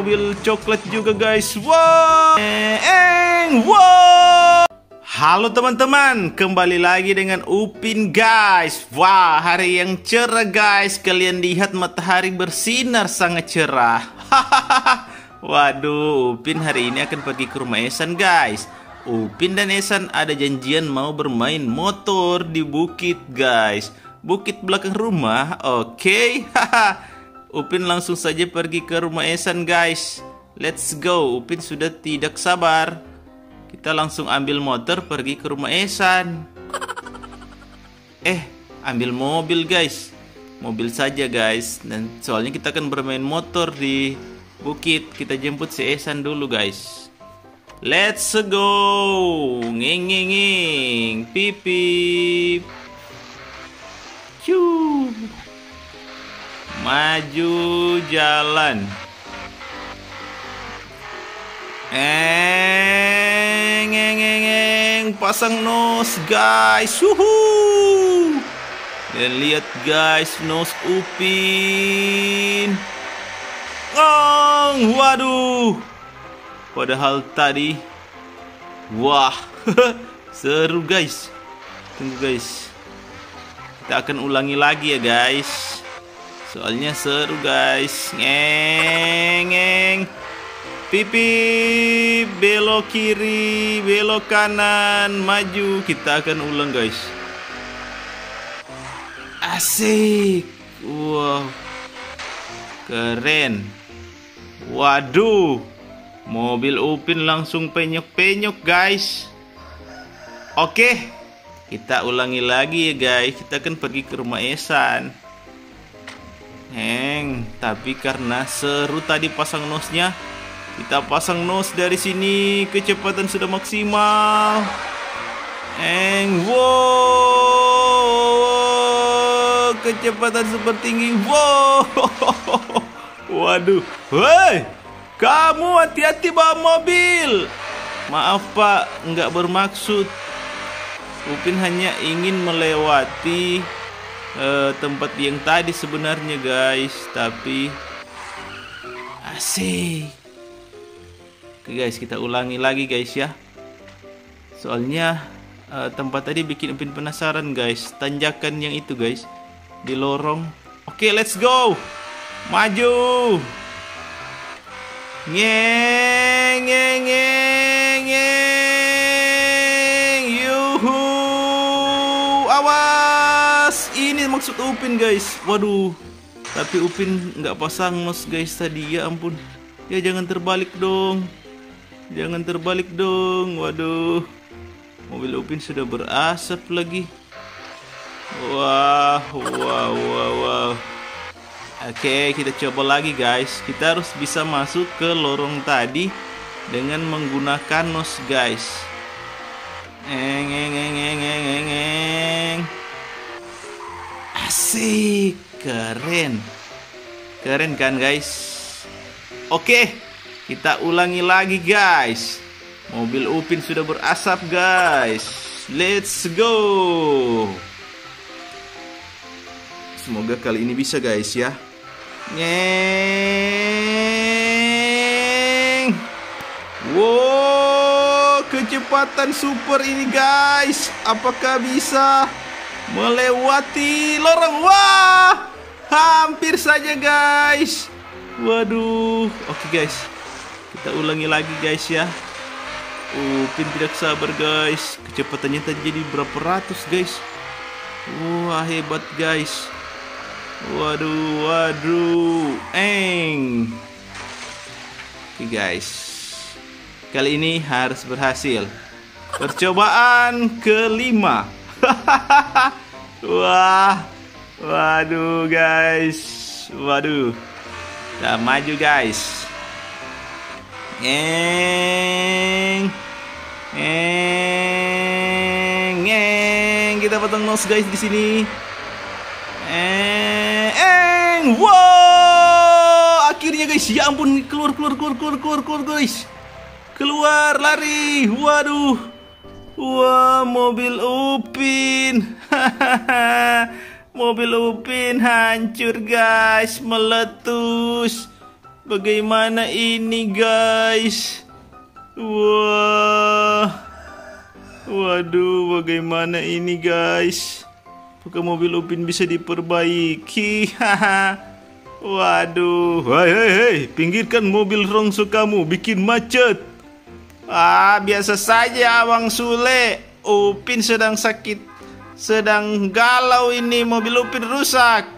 mobil coklat juga guys. Wow. Wow. Halo teman-teman, kembali lagi dengan Upin guys. Wah, hari yang cerah guys. Kalian lihat matahari bersinar sangat cerah. Waduh, Upin hari ini akan pergi ke rumah Esan guys. Upin dan Esan ada janjian mau bermain motor di bukit guys. Bukit belakang rumah, oke? Okay? Upin langsung saja pergi ke rumah Esan guys. Let's go, Upin sudah tidak sabar. Kita langsung ambil motor pergi ke rumah Esan. Eh, ambil mobil guys. Mobil saja guys. Dan soalnya kita akan bermain motor di bukit. Kita jemput si Esan dulu guys. Let's go. Nging nging nging. Pipip. Ciu. Maju jalan. Eng, eng, eng, eng. Pasang nos, guys. Wuhu. Dan lihat guys, nos Upin. Ngong, waduh. Padahal tadi, wah, seru guys. Tunggu guys. Kita akan ulangi lagi ya guys. Soalnya seru guys. Ngeng, ngeng. Pipi belok kiri, belok kanan, maju. Kita akan ulang, guys. Asik. Wow. Keren. Waduh. Mobil Upin langsung penyok-penyok, guys. Oke. Kita ulangi lagi ya, guys. Kita akan pergi ke rumah Esan. Heng, tapi karena seru tadi pasang nosnya, kita pasang nose dari sini, kecepatan sudah maksimal. Eng, wow, kecepatan super tinggi, wow. Waduh, woi, kamu hati-hati bawa mobil. Maaf pak, nggak bermaksud. Upin hanya ingin melewati uh, tempat yang tadi sebenarnya guys, tapi asik. Oke guys, kita ulangi lagi guys ya. Soalnya uh, tempat tadi bikin Upin penasaran guys. Tanjakan yang itu guys di lorong. Oke, let's go. Maju. Ngeng ngeng ngeng ngeng. Maksud Upin guys. Waduh. Tapi Upin nggak pasang nos guys tadi ya ampun. Ya jangan terbalik dong. Jangan terbalik dong. Waduh. Mobil Upin sudah berasap lagi. Wah, wow, wow, wow. Oke, kita coba lagi guys. Kita harus bisa masuk ke lorong tadi dengan menggunakan nos guys. Eng, eng, eng, eng, eng, eng, eng. Asik, keren. Keren kan guys? Oke. Kita ulangi lagi guys. Mobil Upin sudah berasap guys. Let's go. Semoga kali ini bisa guys ya. Ngeng. Wow, kecepatan super ini guys. Apakah bisa melewati lorong? Wah, hampir saja guys. Waduh. Oke guys. Kita ulangi lagi guys ya. Upin tidak sabar guys. Kecepatannya tadi jadi berapa ratus guys. Wah hebat guys. Waduh, waduh, eng. Oke guys. Kali ini harus berhasil. Percobaan kelima. Wah. Waduh guys. Waduh. Kita maju guys. Ngeng. Ngeng. Ngeng. Kita potong nose guys di sini. Eng. Wow. Akhirnya guys. Ya ampun. Keluar, keluar, keluar, keluar, keluar, keluar guys. Keluar, lari. Waduh. Wah, mobil Upin. mobil Upin hancur guys. Meletus. Bagaimana ini guys? Wah. Waduh, bagaimana ini guys? Apakah mobil Upin bisa diperbaiki? Waduh, hei hei hei, pinggirkan mobil rongso kamu, bikin macet. Ah, biasa saja Abang Sule. Upin sedang sakit, sedang galau ini mobil Upin rusak.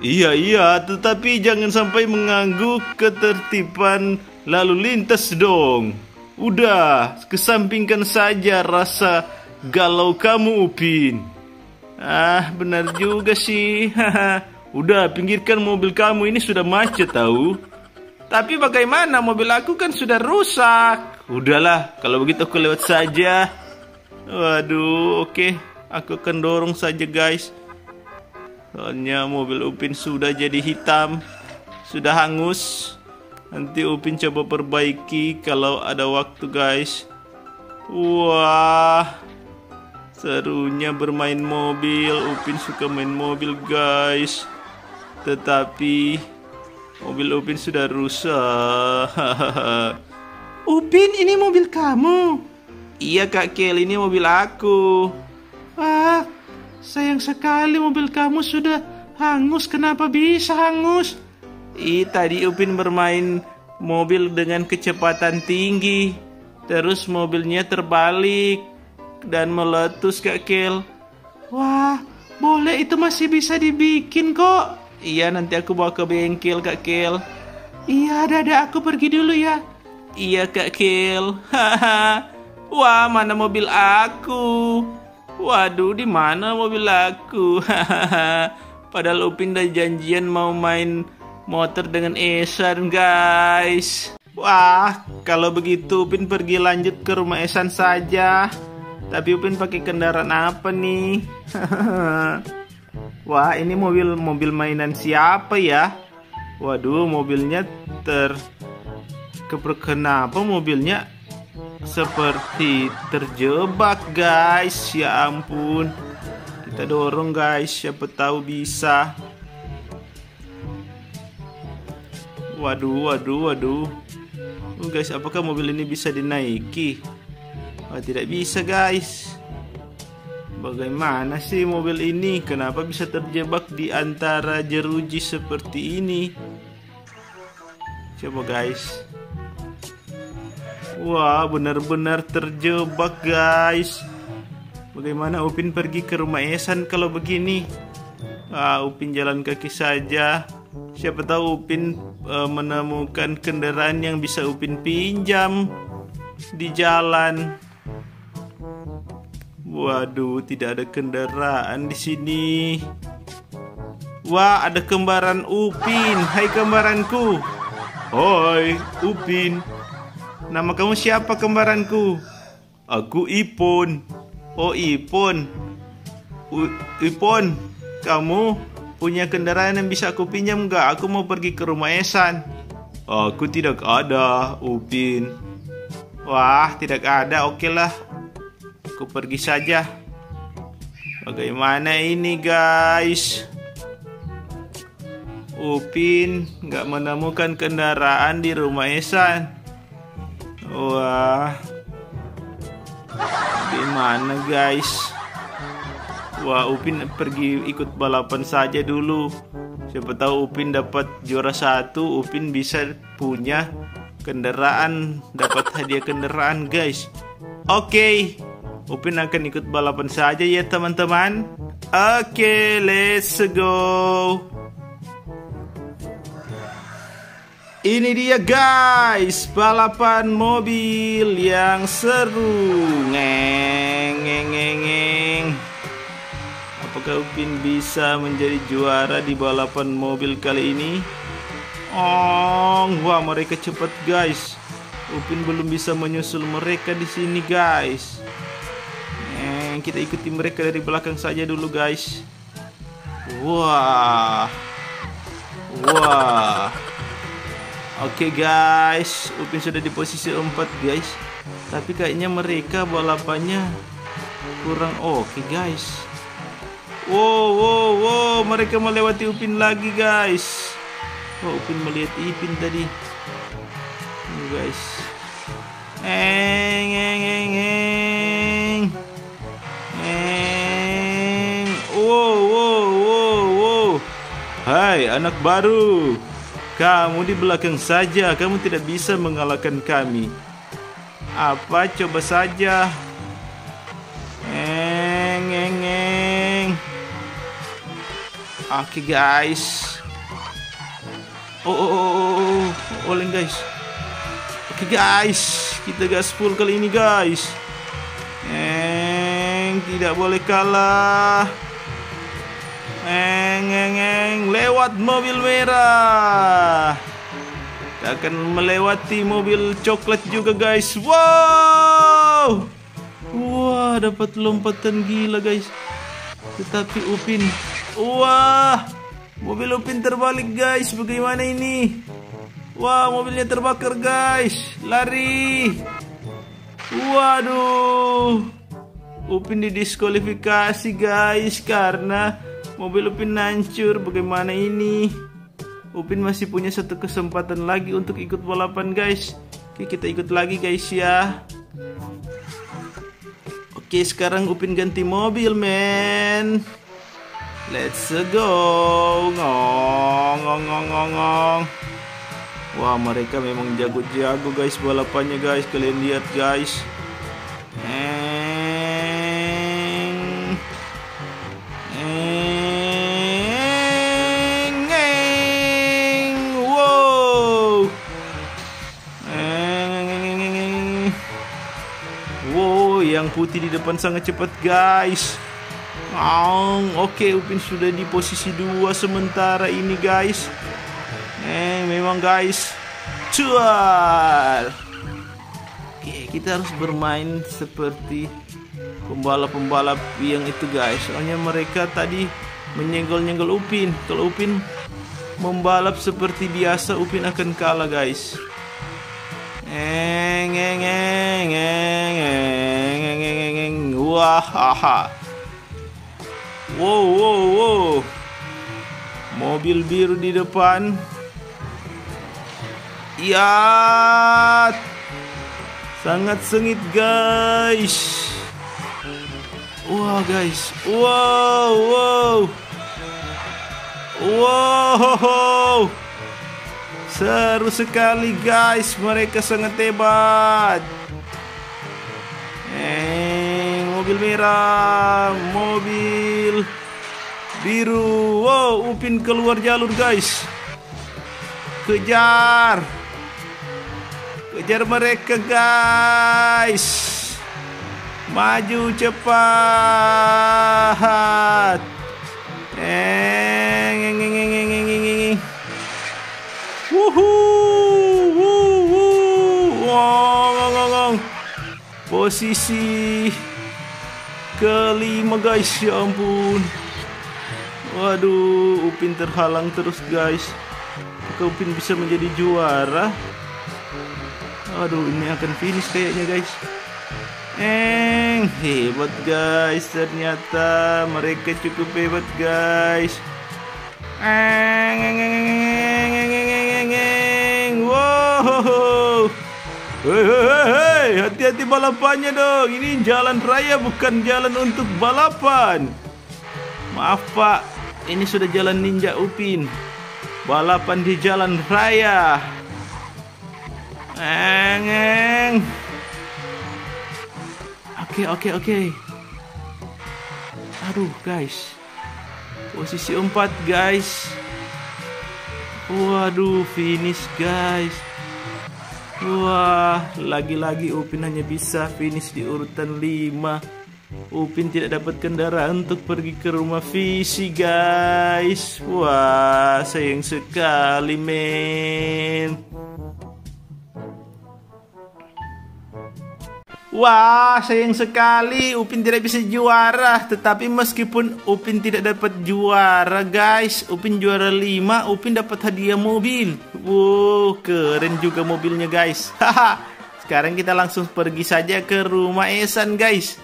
Iya iya, tetapi jangan sampai mengganggu ketertiban lalu lintas dong. Udah, kesampingkan saja rasa galau kamu Upin. Ah, benar juga sih. Udah, pinggirkan mobil kamu ini sudah macet tahu. Tapi bagaimana mobil aku kan sudah rusak. Udahlah, kalau begitu aku lewat saja. Waduh, oke. Aku akan dorong saja guys. Soalnya mobil Upin sudah jadi hitam, sudah hangus. Nanti Upin coba perbaiki kalau ada waktu guys. Wah, serunya bermain mobil. Upin suka main mobil guys. Tetapi mobil Upin sudah rusak. Upin, ini mobil kamu. Iya Kak Kel, ini mobil aku. Wah, Sayang sekali mobil kamu sudah hangus. Kenapa bisa hangus? Ih, tadi Upin bermain mobil dengan kecepatan tinggi. Terus mobilnya terbalik dan meletus Kak Kel. Wah, boleh itu masih bisa dibikin kok. Iya, nanti aku bawa ke bengkel Kak Kel. Iya, dada aku pergi dulu ya. Iya Kak Kel. Haha. Wah, mana mobil aku? Waduh, di mana mobil aku? Padahal Upin udah janjian mau main motor dengan Esan, guys. Wah, kalau begitu Upin pergi lanjut ke rumah Esan saja. Tapi Upin pakai kendaraan apa nih? Wah, ini mobil mobil mainan siapa ya? Waduh, mobilnya ter kenapa mobilnya? Seperti terjebak guys. Ya ampun. Kita dorong guys. Siapa tahu bisa. Waduh waduh waduh. Oh, guys apakah mobil ini bisa dinaiki? Oh, tidak bisa guys. Bagaimana sih mobil ini? Kenapa bisa terjebak di antara jeruji seperti ini? Coba guys. Wah, benar-benar terjebak, guys. Bagaimana Upin pergi ke rumah Esan kalau begini? Ah, Upin jalan kaki saja. Siapa tahu Upin uh, menemukan kendaraan yang bisa Upin pinjam di jalan. Waduh, tidak ada kendaraan di sini. Wah, ada kembaran Upin. Hai kembaranku. Hoi, Upin. Nama kamu siapa kembaranku? Aku Ipon. Oh Ipon. U Ipon, kamu punya kendaraan yang bisa aku pinjam gak? Aku mau pergi ke rumah Esan. Aku tidak ada, Upin. Wah, tidak ada. Oke lah. Aku pergi saja. Bagaimana ini guys? Upin nggak menemukan kendaraan di rumah Esan. Wah. Gimana guys? Wah, Upin pergi ikut balapan saja dulu. Siapa tahu Upin dapat juara satu, Upin bisa punya kendaraan, dapat hadiah kendaraan, guys. Oke, okay. Upin akan ikut balapan saja ya teman-teman. Oke, okay, let's go. Ini dia guys, balapan mobil yang seru. Ngeng, ngeng, ngeng, ngeng. Apakah Upin bisa menjadi juara di balapan mobil kali ini? Oh, wah mereka cepat guys. Upin belum bisa menyusul mereka di sini guys. Kita ikuti mereka dari belakang saja dulu guys. Wah. Wah. Oke okay guys, Upin sudah di posisi 4 guys. Tapi kayaknya mereka balapannya kurang oke okay, guys. Wow, wow, wow, mereka melewati Upin lagi guys. Oh, Upin melihat Ipin tadi. Oh, guys. Eng, eng, eng, eng. Eng. Wow, wow, wow, wow. Hai, anak baru. Kamu di belakang saja, kamu tidak bisa mengalahkan kami. Apa coba saja. Eng, eng, eng. Oke guys. Oh, oh, oh, oh, oh. guys. Oke guys, kita gas full kali ini guys. Eng, tidak boleh kalah. Eng, eng, eng, lewat mobil merah. Kita akan melewati mobil coklat juga guys. Wow! Wah, dapat lompatan gila guys. Tetapi Upin, wah, mobil Upin terbalik guys. Bagaimana ini? Wah, mobilnya terbakar guys. Lari. Waduh. Upin didiskualifikasi guys karena mobil Upin hancur. Bagaimana ini? Upin masih punya satu kesempatan lagi untuk ikut balapan guys. Oke, kita ikut lagi guys ya. Oke, sekarang Upin ganti mobil, men. Let's go. Ngong, ngong, ngong, ngong, ngong. Wah, mereka memang jago-jago guys balapannya guys. Kalian lihat guys. Putih di depan sangat cepat guys. Oh, oke okay, Upin sudah di posisi dua sementara ini guys. Eh, memang guys. Cuar. Oke, kita harus bermain seperti pembalap-pembalap yang itu guys. Soalnya mereka tadi menyenggol-nyenggol Upin. Kalau Upin membalap seperti biasa, Upin akan kalah guys. Eng, eng, eng, eng, eng, eng. Wah, haha. Wow, wow, wow. Mobil biru di depan. Ya. Sangat sengit, guys. Wah, guys. Wow, wow. Wow. Seru sekali, guys. Mereka sangat hebat. Eh, mobil merah, mobil biru. Wow, Upin keluar jalur, guys. Kejar. Kejar mereka, guys. Maju cepat. Eng, eng, eng, eng, eng, eng, wow. Posisi kelima guys. Ya ampun. Waduh Upin terhalang terus guys. Apakah Upin bisa menjadi juara? Aduh ini akan finish kayaknya guys. Eng, hebat guys. Ternyata mereka cukup hebat guys. Eng, eng, wow. Hey, hey, hey hei, hati-hati balapannya dong. Ini jalan raya bukan jalan untuk balapan. Maaf pak, ini sudah jalan ninja Upin. Balapan di jalan raya. Eng, eng. Oke, oke, oke. Aduh, guys. Posisi 4, guys. Waduh, finish, guys. Wah, lagi-lagi Upin hanya bisa finish di urutan 5. Upin tidak dapat kendaraan untuk pergi ke rumah Visi, guys. Wah, sayang sekali, men. Wah, sayang sekali Upin tidak bisa juara. Tetapi meskipun Upin tidak dapat juara, guys, Upin juara 5, Upin dapat hadiah mobil. Wow, keren juga mobilnya, guys. Haha. Sekarang kita langsung pergi saja ke rumah Esan, guys.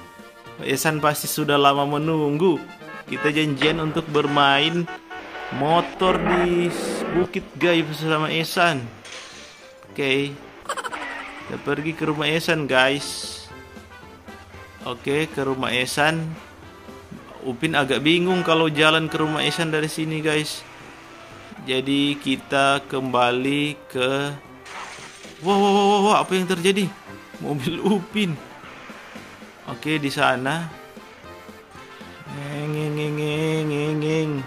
Esan pasti sudah lama menunggu. Kita janjian untuk bermain motor di bukit guys bersama Esan. Oke. Okay. Kita pergi ke rumah Esan guys. Oke, ke rumah Esan. Upin agak bingung kalau jalan ke rumah Esan dari sini guys. Jadi kita kembali ke Wow, wow, wow, wow, apa yang terjadi? Mobil Upin. Oke, di sana. Ngeng.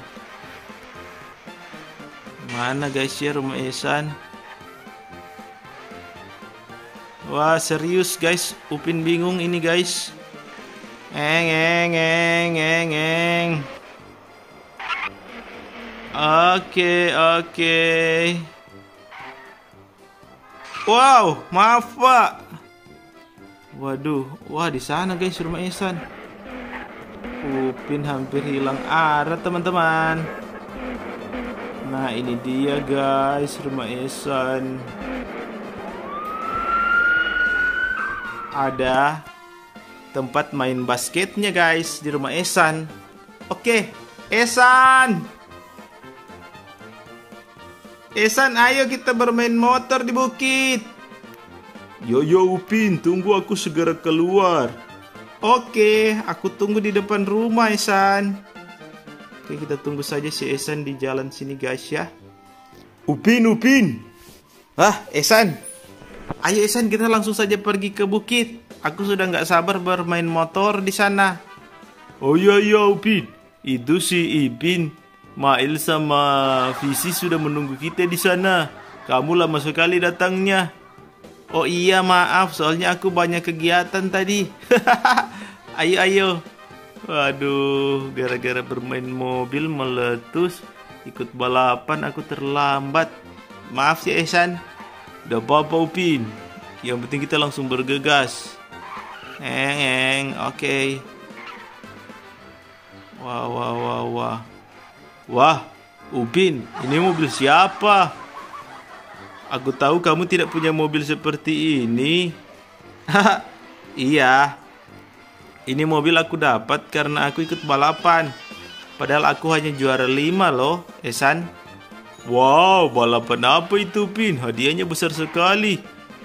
Mana guys ya rumah Esan? Wah, serius guys. Upin bingung ini guys. Ngeng, ngeng, ngeng, ngeng, ngeng. Oke, oke. Wow, maaf pak. Waduh, wah di sana guys rumah Ihsan. Upin hampir hilang arah teman-teman. Nah ini dia guys rumah Ihsan. Ada tempat main basketnya guys di rumah Esan. Oke, Esan. Esan, ayo kita bermain motor di bukit. Yo yo Upin, tunggu aku segera keluar. Oke, aku tunggu di depan rumah Esan. Oke, kita tunggu saja si Esan di jalan sini guys ya. Upin, Upin. Ah, Esan. Ayo Esan, kita langsung saja pergi ke bukit. Aku sudah nggak sabar bermain motor di sana. Oh iya iya Upin. Itu si Ipin Mail sama Visi sudah menunggu kita di sana. Kamu lama sekali datangnya. Oh iya maaf, soalnya aku banyak kegiatan tadi. ayo ayo. Waduh, gara-gara bermain mobil meletus, ikut balapan aku terlambat. Maaf sih Esan. Udah apa-apa Upin. Yang penting kita langsung bergegas. Eng, eng, oke. Wah, wah, wah, wah. Wah, Upin, ini mobil siapa? Aku tahu kamu tidak punya mobil seperti ini. iya. Ini mobil aku dapat karena aku ikut balapan. Padahal aku hanya juara lima loh, Esan. Wow, balapan apa itu, Pin? Hadiahnya besar sekali.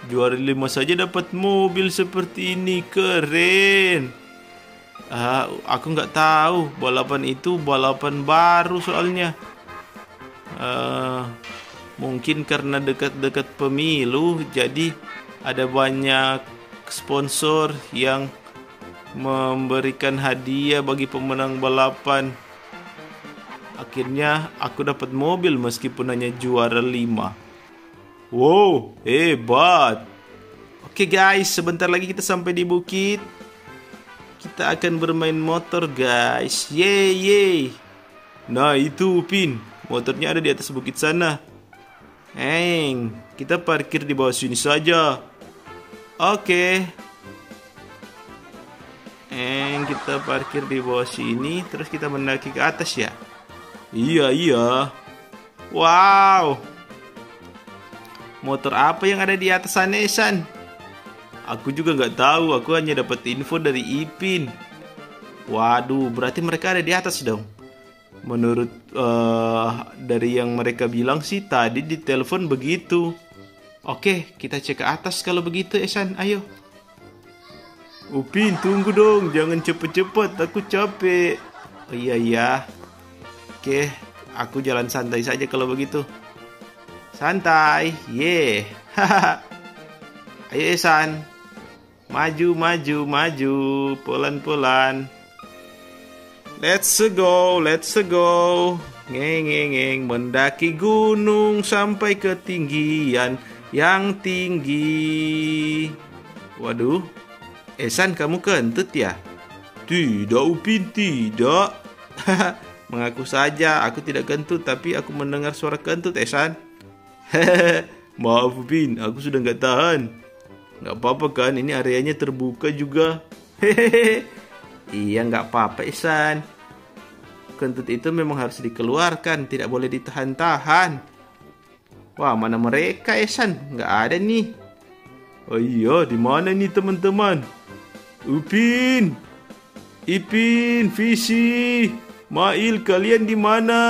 Juara lima saja dapat mobil seperti ini, keren. Uh, aku nggak tahu balapan itu balapan baru soalnya. Uh, mungkin karena dekat-dekat pemilu, jadi ada banyak sponsor yang memberikan hadiah bagi pemenang balapan. Akhirnya aku dapat mobil meskipun hanya juara 5. Wow, hebat. Oke guys, sebentar lagi kita sampai di bukit. Kita akan bermain motor guys. Yeay yeay Nah itu Upin Motornya ada di atas bukit sana. Heng Kita parkir di bawah sini saja. Oke. Heng Kita parkir di bawah sini Terus kita mendaki ke atas ya? Iya iya. Wow Motor apa yang ada di atas sana Esan? Aku juga nggak tahu, aku hanya dapat info dari Ipin. Waduh, berarti mereka ada di atas dong. Menurut uh, dari yang mereka bilang sih tadi di telepon begitu. Oke, kita cek ke atas kalau begitu, Esan. Ayo. Upin, tunggu dong. Jangan cepet-cepet, aku capek. Oh iya, iya. Oke, aku jalan santai saja kalau begitu. Santai, ye. Yeah. Ayo, Esan. Maju, maju, maju, pelan-pelan. Let's go, let's go. Ngeng, ngeng, ngeng, mendaki gunung sampai ketinggian yang tinggi. Waduh, Esan kamu kentut ya? Tidak, Upin, tidak. Mengaku saja, aku tidak kentut, tapi aku mendengar suara kentut, Esan. Maaf, Upin, aku sudah nggak tahan. Nggak apa-apa kan, ini areanya terbuka juga. Iya nggak apa-apa Isan. Kentut itu memang harus dikeluarkan, tidak boleh ditahan-tahan. Wah, mana mereka Isan? Nggak ada nih. Oh iya, di mana nih teman-teman? Upin, Ipin, Visi, Mail, kalian di mana?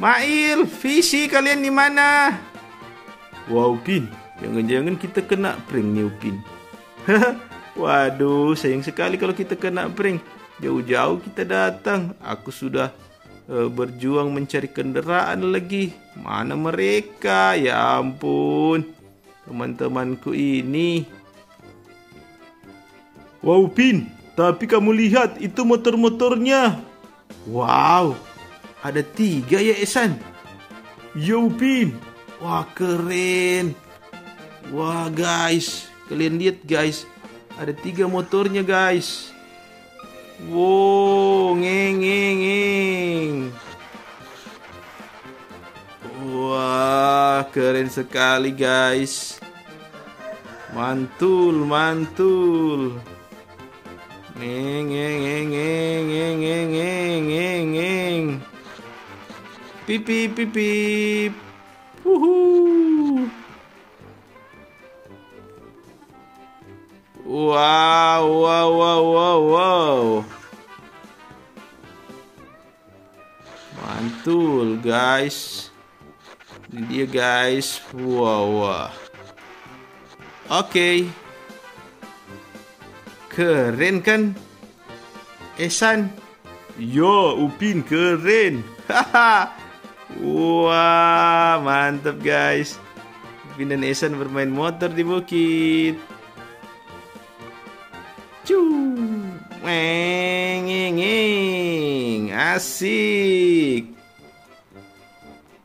Mail, visi kalian di mana? Wow, Upin. Jangan-jangan kita kena prank nih, Upin. Waduh, sayang sekali kalau kita kena prank. Jauh-jauh kita datang. Aku sudah uh, berjuang mencari kendaraan lagi. Mana mereka? Ya ampun. Teman-temanku ini. Wow, Pin. Tapi kamu lihat, itu motor-motornya. Wow, ada tiga ya Esan. Yopin. Wah keren. Wah guys. Kalian lihat guys. Ada tiga motornya guys. Wow. Ngeng ngeng ngeng. Wah keren sekali guys. Mantul mantul. Ngeng ngeng ngeng ngeng ngeng ngeng ngeng. Pipi, pipi. Wuhu. Wow, wow, wow, wow, wow. Mantul, guys. Ini dia, guys. Wow, wow. Oke. Okay. Keren kan? Esan. Yo, Upin keren. Haha. Wah, mantap guys. Upin dan bermain motor di bukit. Cu. Mengengeng. Asik.